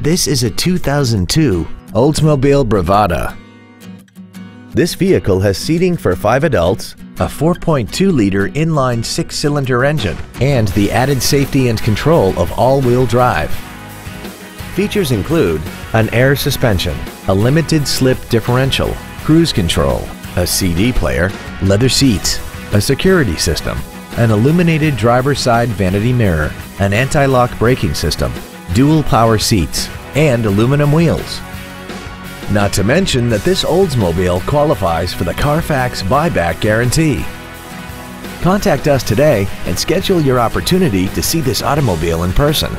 This is a 2002 Oldsmobile Bravada. This vehicle has seating for five adults, a 4.2-liter inline six-cylinder engine, and the added safety and control of all-wheel drive. Features include an air suspension, a limited slip differential, cruise control, a CD player, leather seats, a security system, an illuminated driver's side vanity mirror, an anti-lock braking system, dual power seats, and aluminum wheels. Not to mention that this Oldsmobile qualifies for the Carfax buyback guarantee. Contact us today and schedule your opportunity to see this automobile in person.